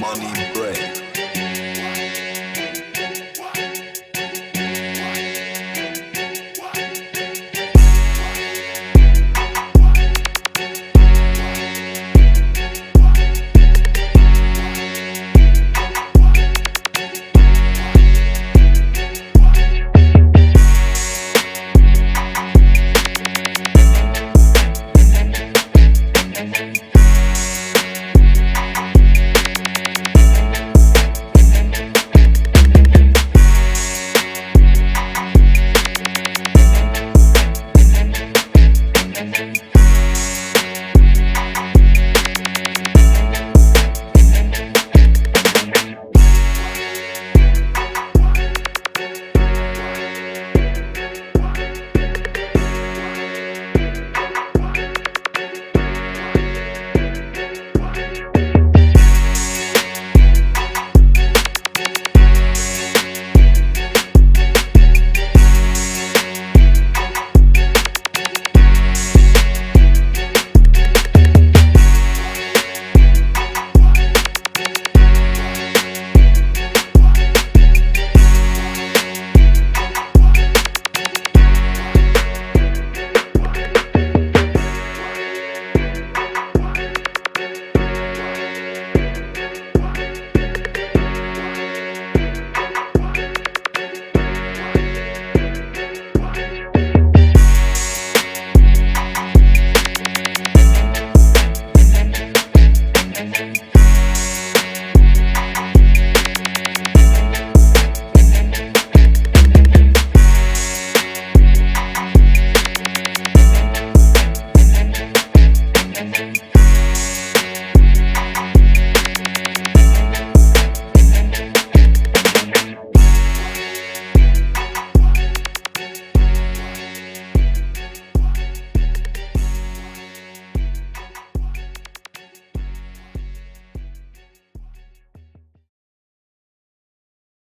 money, bread. Thank you.